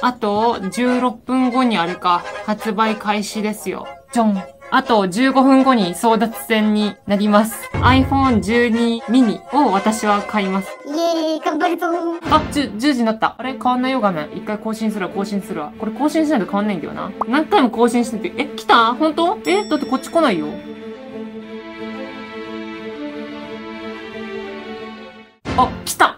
あと、16分後にあれか、発売開始ですよ。じゃん。あと15分後に争奪戦になります。iPhone 12 mini を私は買います。イエーイ頑張るぞあ、10, 10時になった。あれ？変わんないよ画面。一回更新するわ、更新するわ。これ更新しないと変わんないんだよな。何回も更新してて、え、来た？本当？えだってこっち来ないよ。あ、来た来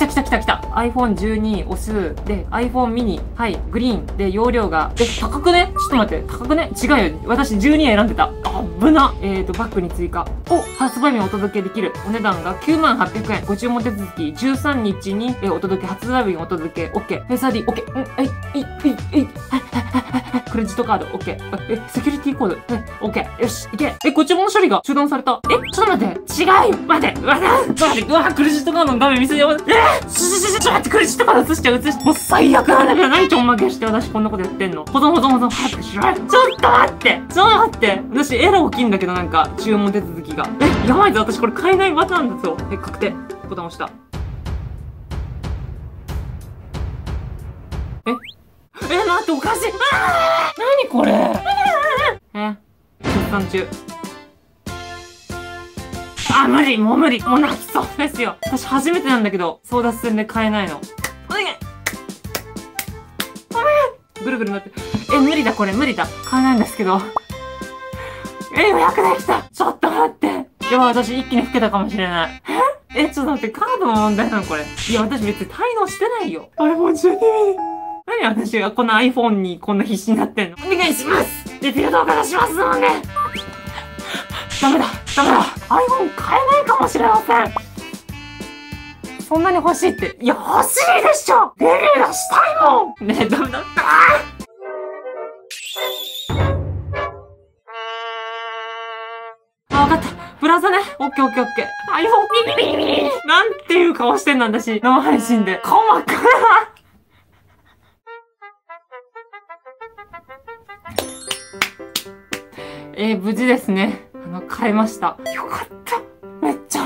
来た来た来た来た !iPhone 12押す。で、iPhone mini。はい、グリーン。で、容量が。え、高くね？ちょっと待って、高くね？違うよ。私12選んでた。あぶな。えーと、バッグに追加。お、発売日にお届けできる。お値段が9万800円。ご注文手続き13日に、お届け、発売日にお届け。OK。フェイス ID、OK。うん、えい、えい、え、えい。はい、はい、はい、はい。クレジットカード、OK。え、セキュリティコード、え、OK。よし、いけ。え、ご注文処理が中断された。え、ちょっと待って。違う。待って。待って。待って。うわ、クレジットカードの画面見せよう。えー、しししし、ちょっと待って。クレジットカード映しちゃう、映しちゃう。もう最悪なんだけど、何ちょんまげして私こんなことやってんの。保存保存保存、早くしろ。ちょっと待って。ちょっと待って。私エラー起きんだけど、なんか、注文手続きが。え、やばいぞ。私これ買えないパターンだぞ。え、確定。ボタン押した。え？え、待って、おかしい。あー何これ？え、出産中。あ、無理、もう無理。もう泣きそうですよ。私初めてなんだけど、争奪戦で買えないの。お願いお願いぐるぐるなって。え、無理だ、これ、無理だ。買えないんですけど。え、予約できたちょっと待って。やばい、私一気に老けたかもしれない。え？え、ちょっと待って、カードの問題なのこれ。いや、私別に滞納してないよ。iPhone 12何私がこの iPhone にこんな必死になってんの？お願いしますレビュー動画出しますもんねダメだダメだ !iPhone 買えないかもしれませんそんなに欲しいって。いや、欲しいでしょレビュー出したいもんねえ、ダメだったラザね。オッケーオッケーオッケー。あ、よビビビビビなんていう顔してんなんだし、生配信で。細かいえー、無事ですね。あの、買えました。よかった。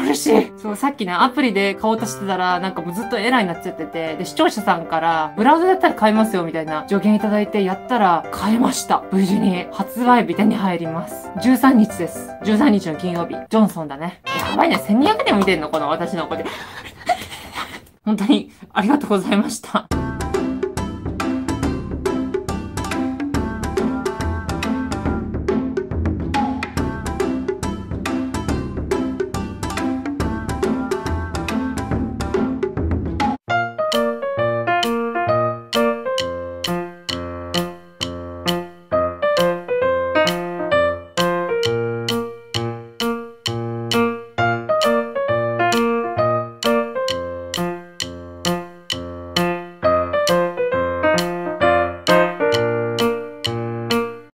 嬉しい。そう、さっきね、アプリで買おうとしてたら、なんかもうずっとエラーになっちゃってて、で、視聴者さんから、ブラウザだったら買えますよ、みたいな助言いただいて、やったら、買えました。無事に、発売日手に入ります。13日です。13日の金曜日。ジョンソンだね。やばいね、1200人も見てんの？この私の子で。本当に、ありがとうございました。